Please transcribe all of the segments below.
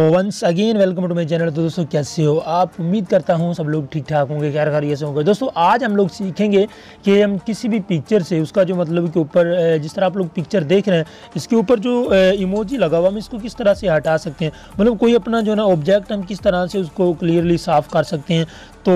Once again welcome to my channel तो दोस्तों, कैसे हो? आप उम्मीद करता हूँ सब लोग ठीक ठाक होंगे खैर खैर से होंगे। दोस्तों, आज हम लोग सीखेंगे कि हम किसी भी पिक्चर से, उसका जो मतलब के ऊपर जिस तरह आप लोग पिक्चर देख रहे हैं, इसके ऊपर जो इमोजी लगा हुआ हम इसको किस तरह से हटा सकते हैं? मतलब कोई अपना जो ना ऑब्जेक्ट हम किस तरह से उसको क्लियरली साफ़ कर सकते हैं? तो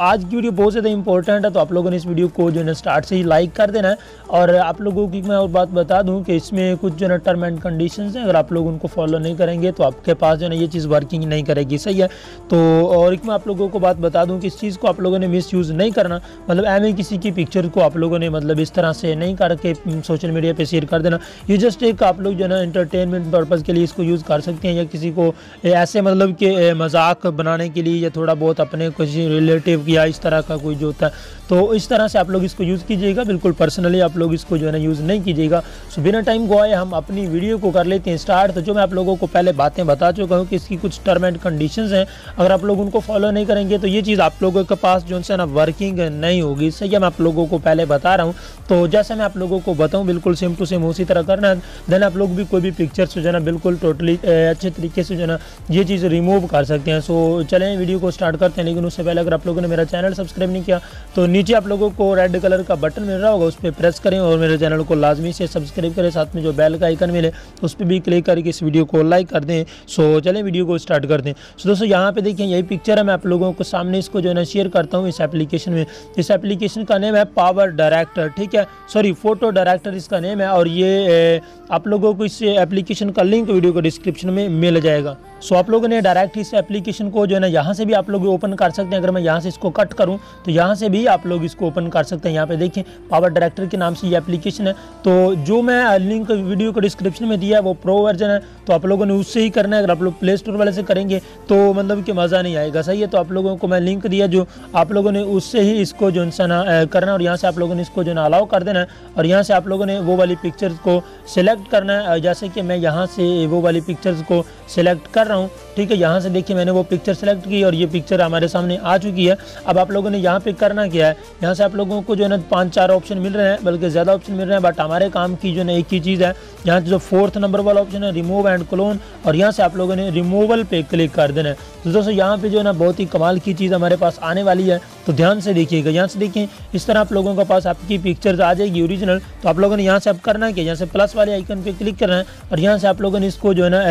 आज की वीडियो बहुत ज़्यादा इंपॉर्टेंट है तो आप लोगों ने इस वीडियो को जो है ना स्टार्ट से ही लाइक कर देना है। और आप लोगों की मैं और बात बता दूँ कि इसमें कुछ जो है ना टर्म एंड कंडीशन हैं, अगर आप लोग उनको फॉलो नहीं करेंगे तो आपके पास जो है ना ये चीज़ वर्किंग नहीं करेगी, सही है? तो और एक मैं आप लोगों को बात बता दूँ कि इस चीज़ को आप लोगों ने मिस यूज़ नहीं करना। मतलब एम किसी की पिक्चर को आप लोगों ने मतलब इस तरह से नहीं करके सोशल मीडिया पर शेयर कर देना। ये जस्ट एक आप लोग जो है ना इंटरटेनमेंट पर्पज़ के लिए इसको यूज़ कर सकते हैं, या किसी को ऐसे मतलब कि मज़ाक बनाने के लिए या थोड़ा बहुत अपने कुछ रिलेटिव या इस तरह का कोई जो होता है तो इस तरह से आप लोग इसको यूज़ कीजिएगा। बिल्कुल पर्सनली आप लोग इसको जो है ना यूज़ नहीं कीजिएगा। सो बिना टाइम गवाए हम अपनी वीडियो को कर लेते हैं स्टार्ट तो जो मैं आप लोगों को पहले बातें बता चुका हूँ कि इसकी कुछ टर्म एंड कंडीशन हैं। अगर आप लोग उनको फॉलो नहीं करेंगे तो ये चीज़ आप लोगों के पास जो है ना वर्किंग नहीं होगी। है मैं आप लोगों को पहले बता रहा हूँ। तो जैसे मैं आप लोगों को बताऊँ, बिल्कुल सेम टू सेम उसी तरह करना है। देन आप लोग भी कोई भी पिक्चर जो है ना बिल्कुल टोटली अच्छे तरीके से जो है ना ये चीज़ रिमूव कर सकते हैं। सो चलें वीडियो को स्टार्ट करते हैं, लेकिन उससे पहले अगर आप लोगों ने मेरा चैनल सब्सक्राइब नहीं किया तो नीचे आप लोगों को रेड कलर का बटन मिल रहा होगा, उस पर प्रेस करें और मेरे चैनल को लाजमी से सब्सक्राइब करें। साथ में जो बेल का आइकन मिले, उस पर भी क्लिक करके इस वीडियो को लाइक कर दें। सो चलें वीडियो को स्टार्ट कर दें सो दोस्तों, यहाँ पे देखिए, यही पिक्चर है। मैं आप लोगों को सामने इसको जो है ना शेयर करता हूँ इस एप्लीकेशन में। इस एप्लीकेशन का नेम है पावर डायरेक्टर ठीक है? सॉरी फ़ोटो डायरेक्टर इसका नेम है। और ये आप लोगों को इस एप्लीकेशन का लिंक वीडियो को डिस्क्रिप्शन में मिल जाएगा। सो आप लोगों ने डायरेक्ट इस एप्लीकेशन को जो है ना, यहाँ से भी आप लोग ओपन कर सकते हैं। अगर मैं यहाँ से इसको कट करूँ तो यहाँ से भी आप लोग इसको ओपन कर सकते हैं। यहाँ पे देखें पावर डायरेक्टर के नाम से ये एप्लीकेशन है। तो जो मैं लिंक वीडियो को डिस्क्रिप्शन में दिया है, वो प्रो वर्जन है। तो आप लोगों ने उससे ही करना है। अगर आप लोग प्ले स्टोर वाले से करेंगे तो मतलब कि मज़ा नहीं आएगा। सही है तो आप लोगों को मैं लिंक दिया जो आप लोगों ने उससे ही इसको जो है ना करना और यहाँ से आप लोगों ने इसको जो है अलाउ कर देना है। और यहाँ से आप लोगों ने वो वाली पिक्चर्स को सिलेक्ट करना है। जैसे कि मैं यहाँ से वो वाली पिक्चर्स को सिलेक्ट कर रहा हूँ ठीक है, यहाँ से देखिए मैंने वो पिक्चर सेलेक्ट की और ये पिक्चर हमारे सामने आ चुकी है। अब आप लोगों ने यहाँ पे करना क्या है? यहाँ से आप लोगों को जो है ना, पाँच चार ऑप्शन मिल रहे हैं, बल्कि ज़्यादा ऑप्शन मिल रहे हैं बट हमारे काम की जो है एक ही चीज़ है। यहाँ जो फोर्थ नंबर वाला ऑप्शन है रिमूव एंड क्लोन और यहाँ से आप लोगों ने रिमूवल पे क्लिक कर देना है। तो दोस्तों, यहाँ पे जो है ना, बहुत ही कमाल की चीज़ हमारे पास आने वाली है। तो ध्यान से देखिएगा, यहाँ से देखिए, इस तरह आप लोगों के पास आपकी पिक्चर्स आ जाएगी ओरिजिनल तो आप लोगों ने यहाँ से अब करना है? कि यहाँ से प्लस वाले आइकन पे क्लिक करना है, और यहाँ से आप लोगों ने इसको जो है ना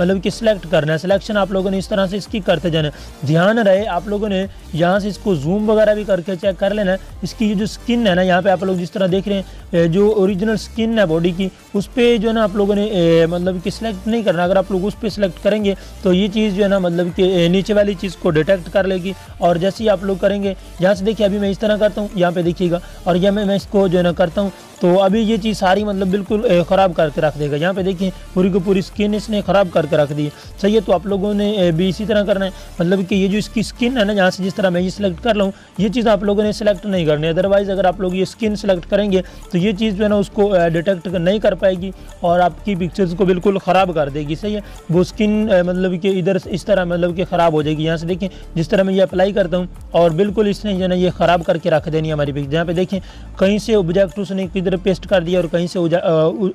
मतलब कि सिलेक्ट करना है। सिलेक्शन आप लोगों ने इस तरह से इसकी करते जाना। ध्यान रहे आप लोगों ने यहाँ से इसको जूम वगैरह भी करके चेक कर लेना। इसकी जो स्किन है ना यहाँ पे आप लोग जिस तरह देख रहे हैं जो ओरिजिनल स्किन है बॉडी की उस पर जो है ना आप लोगों ने मतलब कि सिलेक्ट नहीं करना। अगर आप लोग उस पर सिलेक्ट करेंगे तो ये चीज़ जो है ना मतलब कि नीचे वाली चीज़ को डिटेक्ट कर लेगी। और जैसे ही आप लोग करेंगे यहाँ से देखिए अभी मैं इस तरह करता हूँ यहाँ पे देखिएगा। और यह मैं, मैं इसको जो है ना करता हूँ तो अभी ये चीज़ सारी मतलब बिल्कुल ख़राब करके रख देगा। यहाँ पे देखिए पूरी को पूरी स्किन इसने ख़राब करके रख दी सही है तो आप लोगों ने भी इसी तरह करना है। मतलब कि ये जो इसकी स्किन है ना यहाँ से जिस तरह मैं ये सिलेक्ट कर लूँ ये चीज़ आप लोगों ने सिलेक्ट नहीं करनी। अदरवाइज़ अगर आप लोग ये स्किन सेलेक्ट करेंगे तो ये चीज़ जो है ना, उसको डिटेक्ट नहीं कर पाएगी और आपकी पिक्चर्स को बिल्कुल ख़राब कर देगी। सही है? वो स्किन मतलब कि इधर इस तरह मतलब कि ख़राब हो जाएगी। यहाँ से देखें, जिस तरह मैं ये अप्लाई करता हूँ और बिल्कुल इसने जो ना ये ख़राब करके रख देनी है हमारी पिक्चर यहाँ पे देखें कहीं से ऑब्जेक्ट उसने किधर पेस्ट कर दिया और कहीं से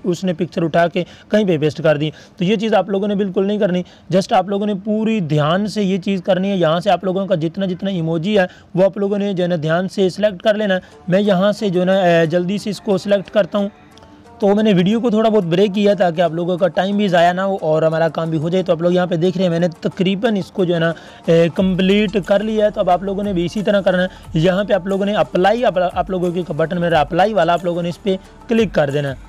उसने पिक्चर उठा के कहीं पे पेस्ट कर दी। तो ये चीज़ आप लोगों ने बिल्कुल नहीं करनी। जस्ट आप लोगों ने पूरी ध्यान से ये चीज़ करनी है। यहाँ से आप लोगों का जितना जितना इमोजी है, वो आप लोगों ने जो है ना ध्यान से सिलेक्ट कर लेना मैं यहाँ से जो है ना जल्दी से इसको सिलेक्ट करता हूँ। तो मैंने वीडियो को थोड़ा बहुत ब्रेक किया ताकि आप लोगों का टाइम भी ज़ाया ना हो और हमारा काम भी हो जाए। तो आप लोग यहाँ पे देख रहे हैं, मैंने तकरीबन इसको जो है ना कंप्लीट कर लिया है। तो अब आप लोगों ने भी इसी तरह करना है। यहाँ पे आप लोगों ने अप्लाई आप लोगों के बटन मेरा अप्लाई वाला, आप लोगों ने इस पर क्लिक कर देना है।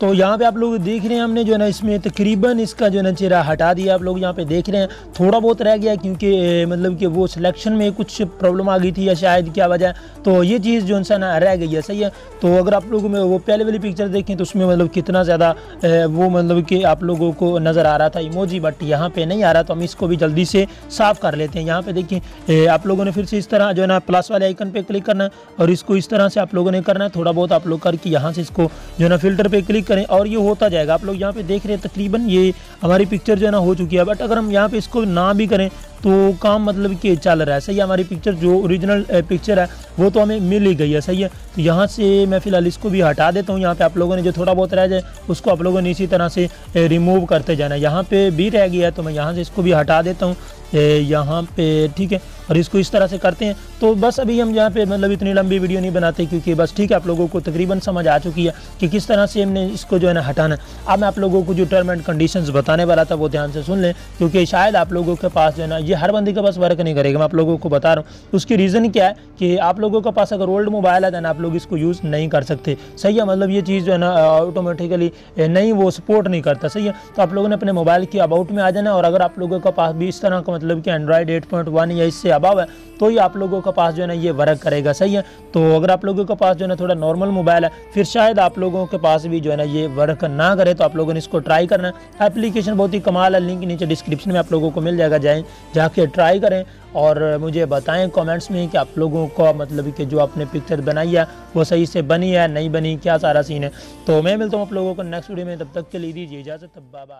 तो यहाँ पे आप लोग देख रहे हैं हमने जो है ना इसमें तकरीबन इसका जो है ना चेहरा हटा दिया। आप लोग यहाँ पे देख रहे हैं। थोड़ा बहुत रह गया क्योंकि मतलब कि वो सिलेक्शन में कुछ प्रॉब्लम आ गई थी या शायद क्या वजह। तो ये चीज़ जो है ना रह गई है, सही है। तो अगर आप लोग में वो पहले वाली पिक्चर देखें तो उसमें मतलब कितना ज़्यादा वो मतलब कि आप लोगों को नज़र आ रहा था। इमोजी बट यहाँ पर नहीं आ रहा तो हम इसको भी जल्दी से साफ़ कर लेते हैं। यहाँ पर देखिए आप लोगों ने फिर से इस तरह जो है ना प्लस वाले आइकन पर क्लिक करना है और इसको इस तरह से आप लोगों ने करना है। थोड़ा बहुत आप लोग करके यहाँ से इसको जो है ना फ़िल्टर पर क्लिक क्लिक करें और ये होता जाएगा। आप लोग यहाँ पे देख रहे हैं, तकरीबन ये हमारी पिक्चर जो है ना हो चुकी है। बट अगर हम यहाँ पे इसको ना भी करें तो काम मतलब कि चल रहा है। सही है, हमारी पिक्चर जो ओरिजिनल पिक्चर है, वो तो हमें मिल ही गई है। सही है तो यहाँ से मैं फ़िलहाल इसको भी हटा देता हूँ। यहाँ पे आप लोगों ने जो थोड़ा बहुत रह जाए, उसको आप लोगों ने इसी तरह से रिमूव करते जाना है। यहाँ पे भी रह गया है तो मैं यहाँ से इसको भी हटा देता हूँ। यहाँ पे, ठीक है और इसको इस तरह से करते हैं। तो बस अभी हम यहाँ पे मतलब इतनी लंबी वीडियो नहीं बनाते क्योंकि बस ठीक है, आप लोगों को तकरीबन समझ आ चुकी है कि किस तरह से हमने इसको जो है ना हटाना। अब मैं आप लोगों को जो टर्म एंड कंडीशन बताने वाला था, वो ध्यान से सुन लें, क्योंकि शायद आप लोगों के पास जो है ना, ये हर बंदे के पास वर्क नहीं करेगा। मैं आप लोगों को बता रहा हूँ, उसकी रीज़न क्या है कि आप लोगों के पास अगर ओल्ड मोबाइल है देन आप लोग इसको यूज़ नहीं कर सकते। सही है मतलब ये चीज़ जो है ना ऑटोमेटिकली नहीं, वो सपोर्ट नहीं करता। सही है तो आप लोगों ने अपने मोबाइल की अबाउट में आ जाना और अगर आप लोगों के पास भी इस तरह का मतलब कि एंड्रॉयड एट या इससे अबाव है तो ही आप लोगों के पास जो है ना ये वर्क करेगा, सही है? तो अगर आप लोगों के पास जो है ना थोड़ा नॉर्मल मोबाइल है, फिर शायद आप लोगों के पास भी जो है ना ये वर्क ना करे तो आप लोगों ने इसको ट्राई करना है। एप्लीकेशन बहुत ही कमाल है लिंक नीचे डिस्क्रिप्शन में आप लोगों को मिल जाएगा, जाए, जाके ट्राई करें और मुझे बताएँ कमेंट्स में कि आप लोगों को मतलब कि जो आपने पिक्चर बनाई है, वो सही से बनी है, नहीं बनी, क्या सारा सीन है? तो मैं मिलता हूँ आप लोगों को नेक्स्ट वीडियो में, तब तक के लिए दीजिए इजाज़त, तब बाबा